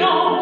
know